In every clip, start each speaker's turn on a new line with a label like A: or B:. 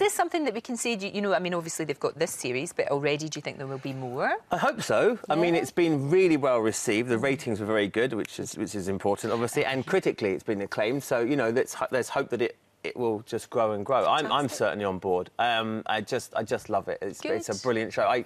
A: this something that we can see? Do you, you know, I mean, obviously they've got this series, but already do you think there will be more?
B: I hope so. I mean, it's been really well received. The ratings were very good, which is which is important, obviously, and critically, it's been acclaimed. So you know, let's ho- let's hope that it. It will just grow and grow. I'm, I'm certainly on board. Um, I just I just love it. It's, it's a brilliant show. I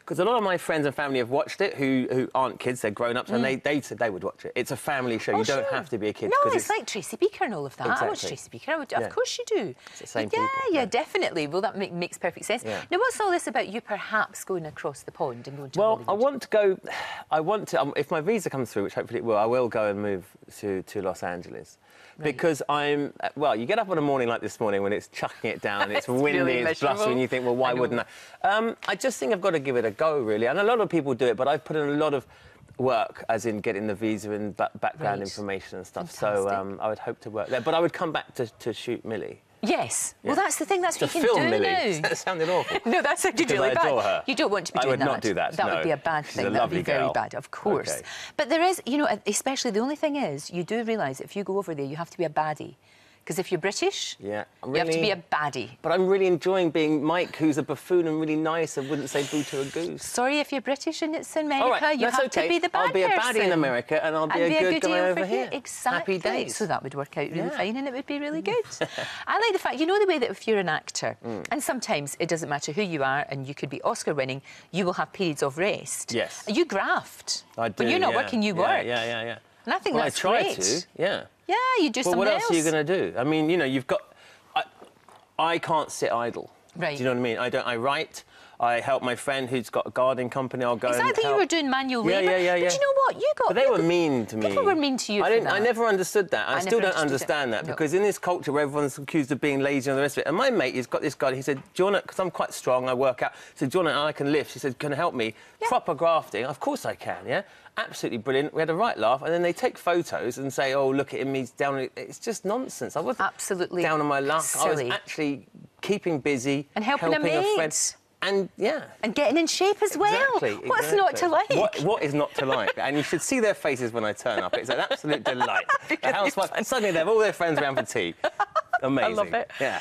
B: because a lot of my friends and family have watched it who who aren't kids, they're grown ups, and they, they said they would watch it. It's a family show.
A: Mm. Oh,
B: you don't have to be a kid.
A: No, it's, like Tracy Beaker and all of that. I watch
B: Exactly.
A: Tracy Beaker. I would,
B: Yeah.
A: Of course you do.
B: the same
A: yeah,
B: people,
A: yeah,
B: yeah.
A: definitely. Well, that make, makes perfect sense.
B: Yeah.
A: Now, what's all this about you perhaps going across the pond and going to
B: Well, I want to go. I want to. Um, if my visa comes through, which hopefully it will, I will go and move to, to Los Angeles. Because I'm well. You get up on a morning like this morning when it's chucking it down, it's,
A: It's
B: windy,
A: really
B: it's blustery, and you think, well, why
A: know.
B: wouldn't I? Um, I just think I've got to give it a go, really. And a lot of people do it, but I've put in a lot of work, as in getting the visa and ba- background
A: Right.
B: information and stuff. So um, I would hope to work there. But I would come back to, to shoot Millie.
A: Yes. Well, that's the thing. That's
B: To
A: what you can
B: film
A: do
B: Millie.
A: now.
B: That sounded awful.
A: No, that sounded really
B: I
A: bad.
B: her.
A: You don't want to be doing that.
B: I would
A: that.
B: not do that,
A: That
B: no.
A: would be a bad thing.
B: a
A: that would be very
B: girl.
A: bad, of course.
B: Okay.
A: But there is, you know, especially the only thing is, you do realise if you go over there, you have to be a baddie. Because if you're British,
B: Yeah,
A: you have to be a baddie.
B: But I'm really enjoying being Mike, who's a buffoon and really nice and wouldn't say boo to a goose.
A: Sorry if you're British and it's in America.
B: Right,
A: you have
B: okay.
A: to be the bad
B: I'll be a
A: person.
B: baddie in America and I'll be
A: And
B: a good
A: goodie
B: guy over here.
A: Exactly.
B: Happy days.
A: So that would work out really
B: Yeah.
A: fine and it would be really good. I like the fact, you know, the way that if you're an actor,
B: Mm.
A: and sometimes it doesn't matter who you are, and you could be Oscar winning, you will have periods of rest.
B: Yes.
A: You graft.
B: I do.
A: When you're not
B: yeah,
A: working, you
B: yeah,
A: work.
B: Yeah, yeah, yeah.
A: And I think
B: well,
A: that's
B: I try
A: great.
B: to. Yeah.
A: Yeah, you do
B: Well,
A: something
B: what else,
A: else.
B: are you going to do? I mean, you know, you've got. I, I can't sit idle.
A: Right.
B: Do you know what I mean? I don't. I write. I help my friend who's got a gardening company. I'll go and
A: Exactly, you were doing manual
B: Yeah,
A: labour.
B: yeah, yeah,
A: But you know what? You got.
B: But they were mean to me.
A: People were mean to you
B: I didn't. I never understood that. I,
A: I
B: still don't
A: understood it.
B: understand that
A: No.
B: because in this culture where everyone's accused of being lazy and the rest of it. And my mate, he's got this guy. He said, "Do you want to?" Because I'm quite strong. I work out. So "Do you want to? I can lift." She said, "Can you help me?"
A: Yeah.
B: Proper grafting. Of course I can. Yeah. Absolutely brilliant. We had a right laugh, and then they take photos and say, "Oh, look at him. He's down." It's just nonsense. I wasn't
A: Absolutely
B: down on my luck. I was
A: silly.
B: actually keeping busy
A: And helping a
B: friend. And yeah.
A: And getting in shape as well.
B: Exactly.
A: What's not to like?
B: What, what is not to like? And you should see their faces when I turn up. It's an absolute delight. The housewife, suddenly they have all their friends around for tea. Amazing.
A: I love it.
B: Yeah.